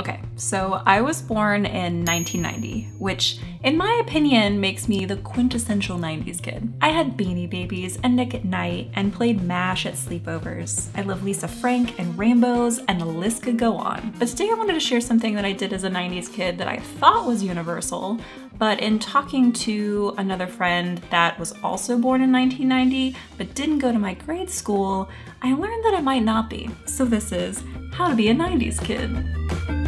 Okay, so I was born in 1990, which in my opinion makes me the quintessential 90s kid. I had Beanie Babies and Nick at Night and played MASH at sleepovers. I love Lisa Frank and rainbows and the list could go on. But today I wanted to share something that I did as a 90s kid that I thought was universal, but in talking to another friend that was also born in 1990 but didn't go to my grade school, I learned that it might not be. So this is how to be a 90s kid.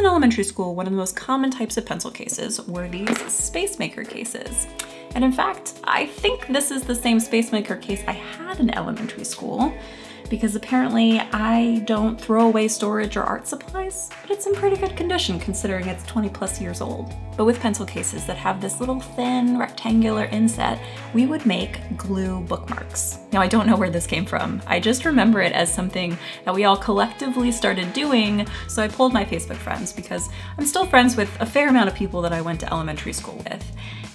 In elementary school, one of the most common types of pencil cases were these Spacemaker cases. And in fact, I think this is the same Spacemaker case I had in elementary school because apparently I don't throw away storage or art supplies, but it's in pretty good condition considering it's 20 plus years old. But with pencil cases that have this little thin rectangular inset, we would make glue bookmarks. Now I don't know where this came from. I just remember it as something that we all collectively started doing, so I pulled my Facebook friends because I'm still friends with a fair amount of people that I went to elementary school with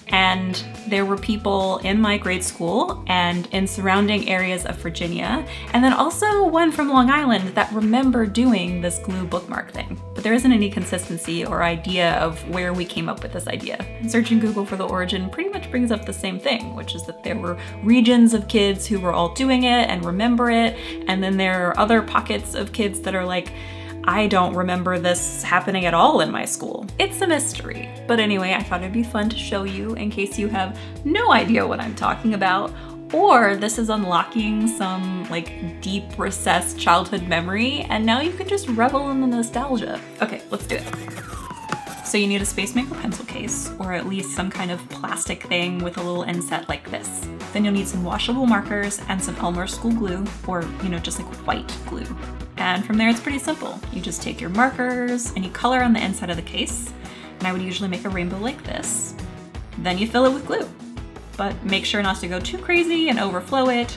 and there were people in my grade school and in surrounding areas of Virginia, and then also one from Long Island that remember doing this glue bookmark thing. But there isn't any consistency or idea of where we came up with this idea. Searching Google for the origin pretty much brings up the same thing, which is that there were regions of kids who were all doing it and remember it, and then there are other pockets of kids that are like, I don't remember this happening at all in my school. It's a mystery. But anyway, I thought it'd be fun to show you in case you have no idea what I'm talking about or this is unlocking some like deep recessed childhood memory and now you can just revel in the nostalgia. Okay, let's do it. So you need a Spacemaker pencil case, or at least some kind of plastic thing with a little inset like this. Then you'll need some washable markers and some Elmer's School glue, or you know, just like white glue. And from there it's pretty simple. You just take your markers and you color on the inside of the case. And I would usually make a rainbow like this. Then you fill it with glue. But make sure not to go too crazy and overflow it.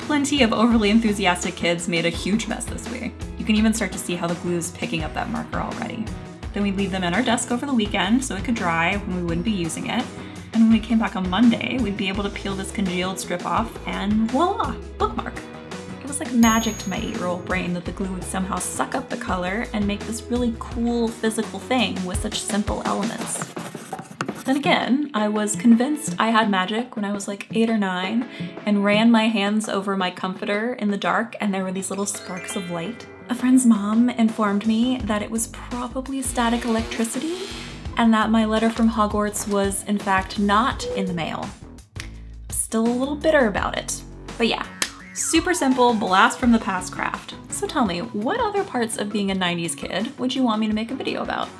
Plenty of overly enthusiastic kids made a huge mess this way. You can even start to see how the glue is picking up that marker already. Then we'd leave them in our desk over the weekend so it could dry when we wouldn't be using it. And when we came back on Monday, we'd be able to peel this congealed strip off and voila, bookmark was like magic to my eight-year-old brain that the glue would somehow suck up the color and make this really cool physical thing with such simple elements. Then again, I was convinced I had magic when I was like eight or nine and ran my hands over my comforter in the dark and there were these little sparks of light. A friend's mom informed me that it was probably static electricity and that my letter from Hogwarts was in fact not in the mail. Still a little bitter about it. But yeah, Super simple, blast from the past craft. So tell me, what other parts of being a 90s kid would you want me to make a video about?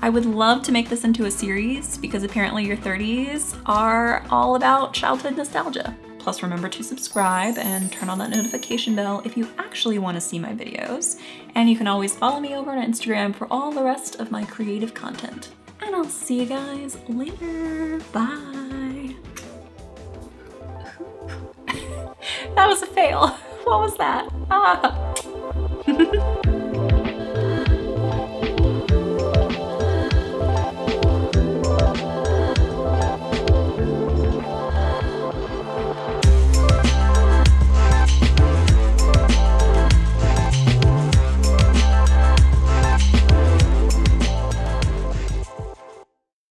I would love to make this into a series because apparently your 30s are all about childhood nostalgia. Plus remember to subscribe and turn on that notification bell if you actually want to see my videos. And you can always follow me over on Instagram for all the rest of my creative content. And I'll see you guys later. Bye. That was a fail. What was that? Ah.